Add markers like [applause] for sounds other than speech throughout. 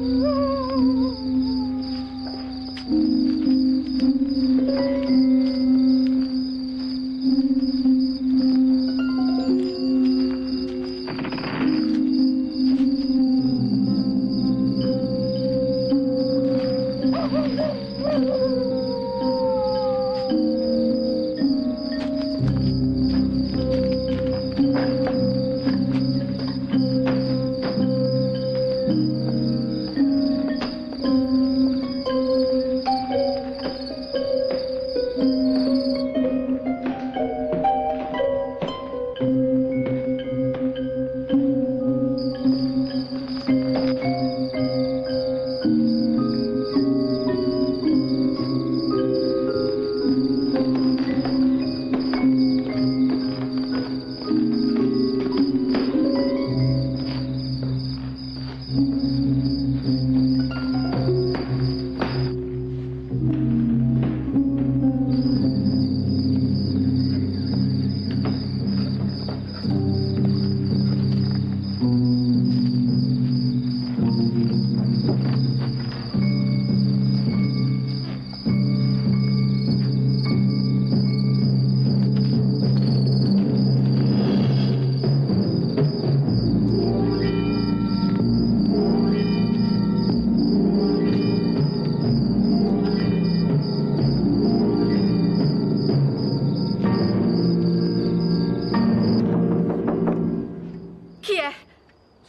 Mm-hmm. [laughs]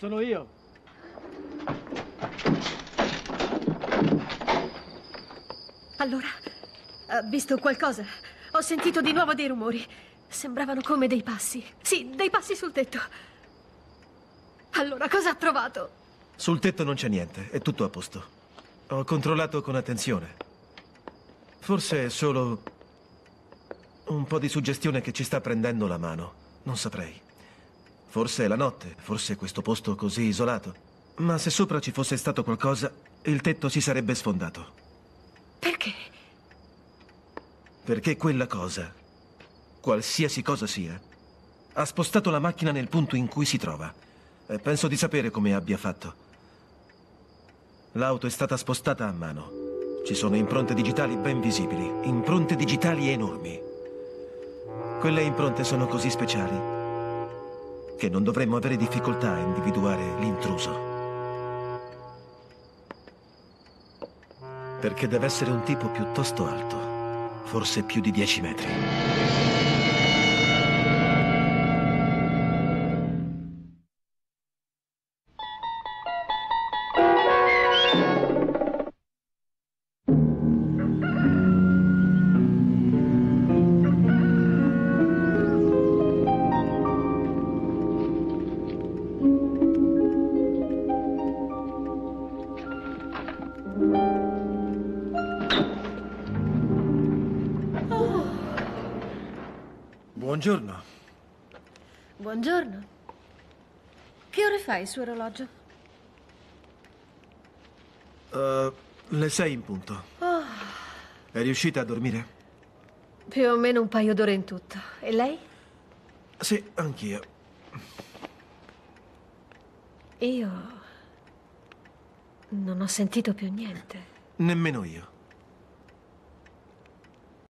sono io. Allora, ha visto qualcosa? Ho sentito di nuovo dei rumori. Sembravano come dei passi. Sì, dei passi sul tetto. Allora, cosa ha trovato? Sul tetto non c'è niente, è tutto a posto. Ho controllato con attenzione. Forse è solo un po' di suggestione che ci sta prendendo la mano. Non saprei. Forse è la notte, forse questo posto così isolato. Ma se sopra ci fosse stato qualcosa, il tetto si sarebbe sfondato. Perché? Perché quella cosa, qualsiasi cosa sia, ha spostato la macchina nel punto in cui si trova. E penso di sapere come abbia fatto. L'auto è stata spostata a mano. Ci sono impronte digitali ben visibili, impronte digitali enormi. Quelle impronte sono così speciali che non dovremmo avere difficoltà a individuare l'intruso. Perché deve essere un tipo piuttosto alto, forse più di 10 metri. Buongiorno. Buongiorno. Che ore fa il suo orologio? Uh, le sei in punto. Oh, È riuscita a dormire? più o meno un paio d'ore in tutto. E lei? Sì, anch'io. Io non ho sentito più niente. Nemmeno io.